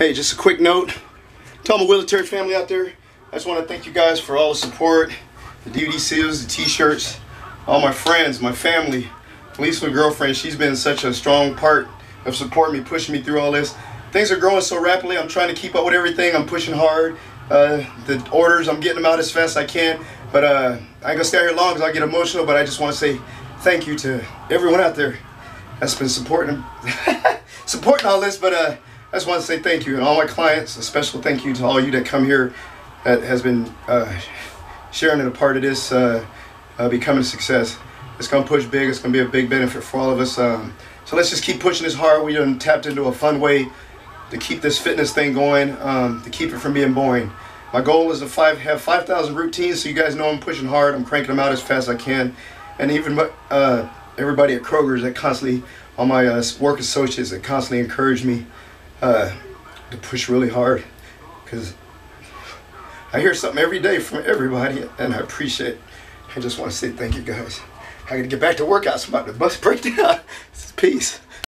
Hey, just a quick note. Tell my Willitary family out there, I just want to thank you guys for all the support, the DVD seals, the t-shirts, all my friends, my family, Lisa, my girlfriend, she's been such a strong part of supporting me, pushing me through all this. Things are growing so rapidly, I'm trying to keep up with everything, I'm pushing hard. Uh, the orders, I'm getting them out as fast as I can, but uh, I ain't gonna stay here long because I get emotional, but I just want to say thank you to everyone out there that's been supporting supporting all this, but uh, I just want to say thank you and all my clients. A special thank you to all you that come here that has been uh, sharing in a part of this uh, uh, becoming a success. It's gonna push big. It's gonna be a big benefit for all of us. Um, so let's just keep pushing this hard. We done tapped into a fun way to keep this fitness thing going, um, to keep it from being boring. My goal is to five, have 5,000 routines, so you guys know I'm pushing hard. I'm cranking them out as fast as I can, and even uh, everybody at Kroger's that constantly, all my uh, work associates that constantly encourage me uh, to push really hard because I hear something every day from everybody and I appreciate it. I just want to say thank you guys. I gotta get back to work out. So I'm about to bust break down. Peace.